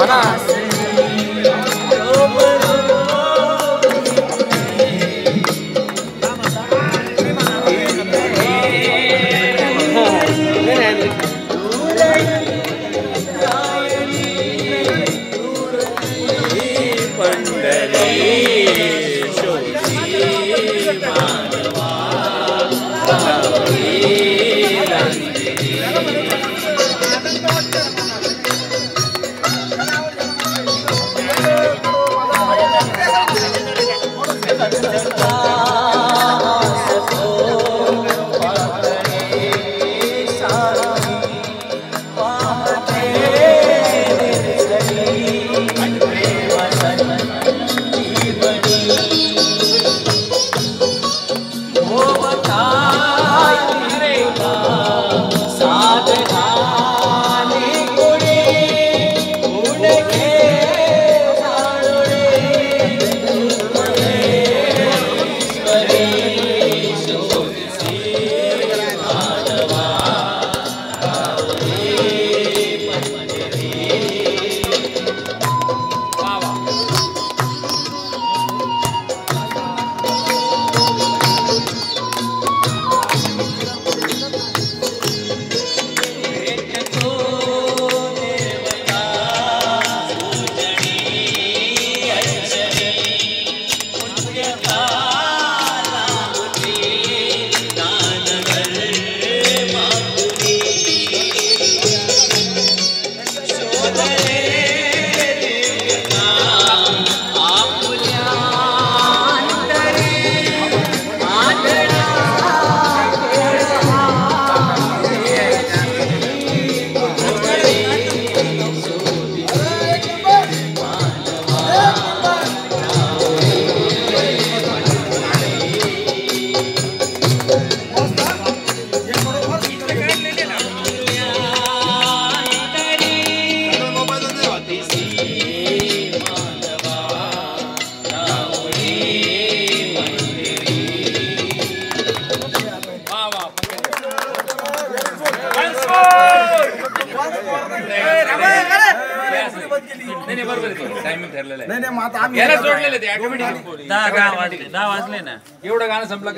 Mana? नाही नाही बरोबर आहे टायमिंग ठरलेलं नाही नाही मग आता आम्ही जोडलेले दहा वाजले ना. एवढं गाणं संपलं